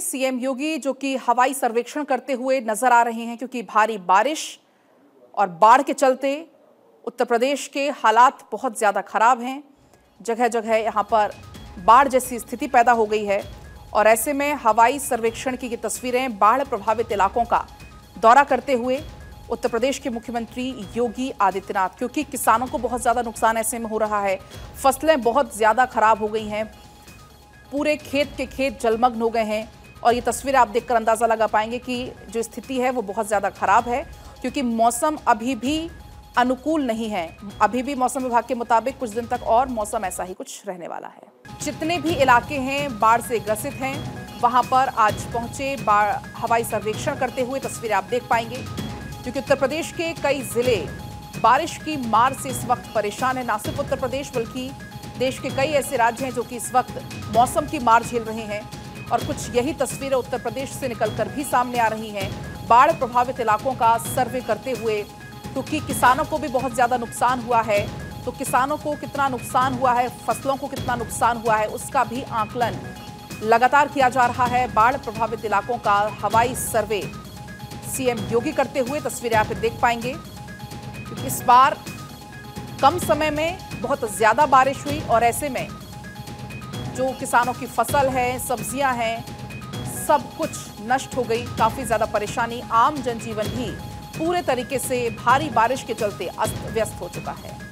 CM योगी जो कि हवाई सर्वेक्षण करते हुए नज़र आ रहे हैं क्योंकि भारी बारिश और बाढ़ के चलते उत्तर प्रदेश के हालात बहुत ज़्यादा खराब हैं। जगह जगह यहाँ पर बाढ़ जैसी स्थिति पैदा हो गई है और ऐसे में हवाई सर्वेक्षण की ये तस्वीरें बाढ़ प्रभावित इलाकों का दौरा करते हुए उत्तर प्रदेश के मुख्यमंत्री योगी आदित्यनाथ, क्योंकि किसानों को बहुत ज़्यादा नुकसान ऐसे में हो रहा है। फ़सलें बहुत ज़्यादा खराब हो गई हैं। पूरे खेत के खेत जलमग्न हो गए हैं। और ये तस्वीर आप देखकर अंदाज़ा लगा पाएँगे कि जो स्थिति है वो बहुत ज़्यादा खराब है, क्योंकि मौसम अभी भी अनुकूल नहीं है। अभी भी मौसम विभाग के मुताबिक कुछ दिन तक और मौसम ऐसा ही कुछ रहने वाला है। जितने भी इलाके हैं, बाढ़ से ग्रसित हैं, वहाँ पर आज पहुँचे हवाई सर्वेक्षण करते हुए तस्वीरें आप देख पाएँगे, क्योंकि उत्तर प्रदेश के कई ज़िले बारिश की मार से इस वक्त परेशान है। ना सिर्फ़ उत्तर प्रदेश, बल्कि देश के कई ऐसे राज्य हैं जो कि इस वक्त मौसम की मार झेल रहे हैं। और कुछ यही तस्वीरें उत्तर प्रदेश से निकलकर भी सामने आ रही हैं। बाढ़ प्रभावित इलाकों का सर्वे करते हुए क्योंकि किसानों को भी बहुत ज़्यादा नुकसान हुआ है। तो किसानों को कितना नुकसान हुआ है, फ़सलों को कितना नुकसान हुआ है, उसका भी आकलन लगातार किया जा रहा है। बाढ़ प्रभावित इलाकों का हवाई सर्वे। सीएम योगी करते हुए तस्वीरें आप देख पाएँगे। इस बार कम समय में बहुत ज़्यादा बारिश हुई और ऐसे में जो किसानों की फ़सल है, सब्ज़ियाँ हैं, सब कुछ नष्ट हो गई, काफ़ी ज़्यादा परेशानी, आम जनजीवन भी पूरे तरीके से भारी बारिश के चलते अस्त व्यस्त हो चुका है।